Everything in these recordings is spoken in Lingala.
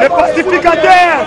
Le pacificateur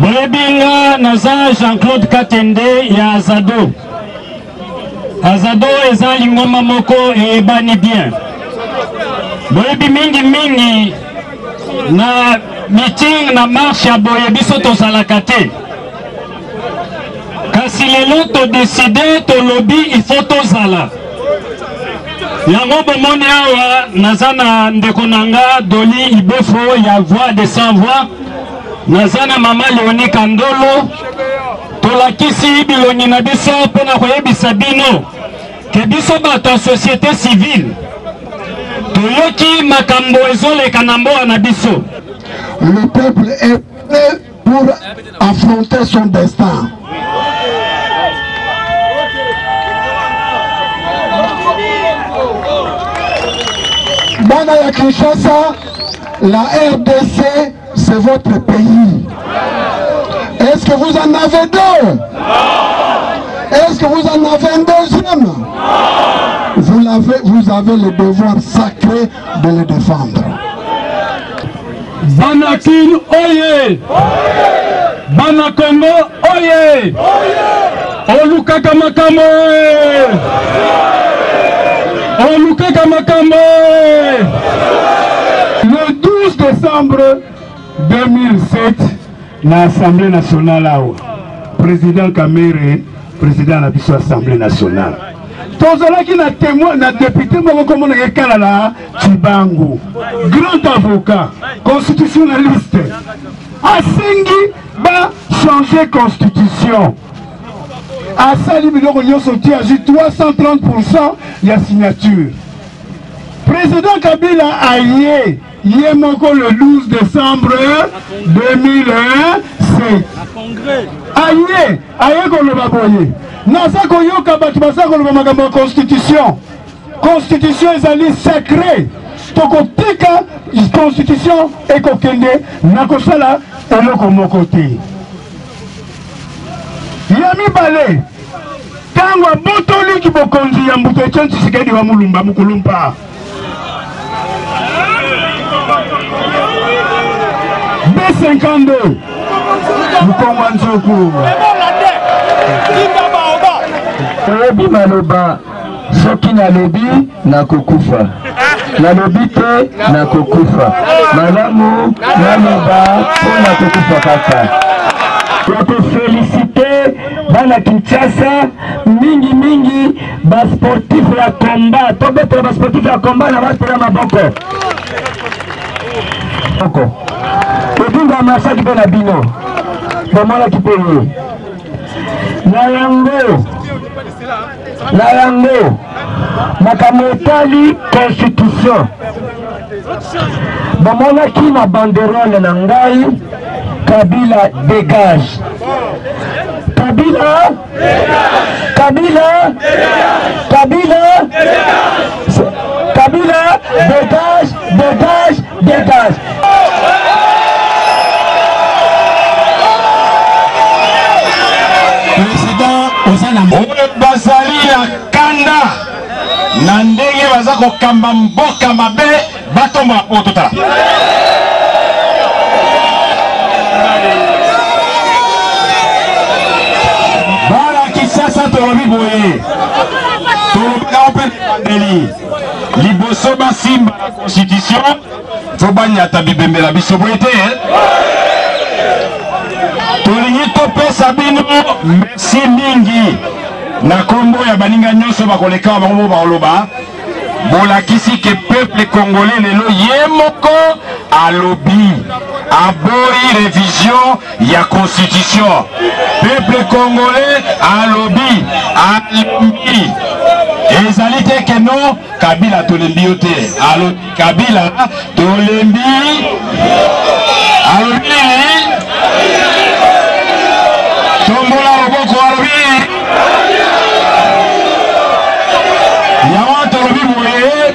Boyebi nga naza Jean-Claude Katende ya Azado. Azado eza lingomba moko eyebani bien, boyebi mingi mingi na meeting na marche ya boye biso tozalaka te, kasi lelo todeside tolobi ifo tozala yango. Bomoni awa naza na ndeko na nga Doli Ibofo ya voix de sans voix, naza na mama Leonie Kandolo Tolakisi bilongi na biso mpo na koyebisa bino ke biso bato ya societe civile toyoki makambo ezoleka na mboka na biso. Le peuple est prêt pour affronter son destin. Bana ya Kinshasa, la RDC c'est votre pays. Est-ce que vous en avez deux Est-ce que vous en avez un deuxième vous avez, vous avez le devoir sacré de le défendre. Banakin Oye Banakongo Oye Olukaka makambo eh! Olukaka makambo eh! Le 12 décembre 2007 na Assemblée nationale awa président Kamere président na biso Assemblée nationale tozalaki na témoin na député moko komona ye kala na Chibangu grand avocat constitutionnaliste asengi ba changer constitution asali biloko nyonso ti azwi 330 ya signature président kabila aye ye moko le 12 décembre 2007 aye aye koloba boye naza koyoka bato baza koloba makambo ya constitution constitution ezali secret tokotika constitution ekokende na kosala eloko moko te ya mibale ntango abotoli kibokonzi ya mbuta etien tshisekedi wa mulumba mukulumpa b52 mukongwa nzoku oyebi maloba soki nalobi nakokufa nalobi te nakokufa malamu naloba mpo nakokufa kaka tokofelisite bana kinshasa mingi mingi basportif ya komba tobetela basportif ya komba na batela maboko moko tobinga masaki mpe na bino bomonaki mpe ye na yango Na yango makambo etali constitution bamonaki na banderole na ngai Kabila dégage. Kabila Kabila Kabila Kabila dégage, dégage. Dégage. Président oza na oyo bazali ya kanda na ndenge baza kokamba mboka mabe batomba na poto tala bana kisasa tolobi boye tolobaka mpe ebandeli liboso basimba la constitution fo banyata bibembe na biso boye te eh? tolingi topesa bino merci mingi na nkombo ya baninga nyonso bakoleka bango mo bakoloba bolakisi ke peuple congolais lelo ye moko alobi aboyi revision ya constitution peuple congolais alobi alembi ezali te ke no kabila tolembi yo te alobi kabila tolembi alobi nini tombola loboko alobi yango tolobi boye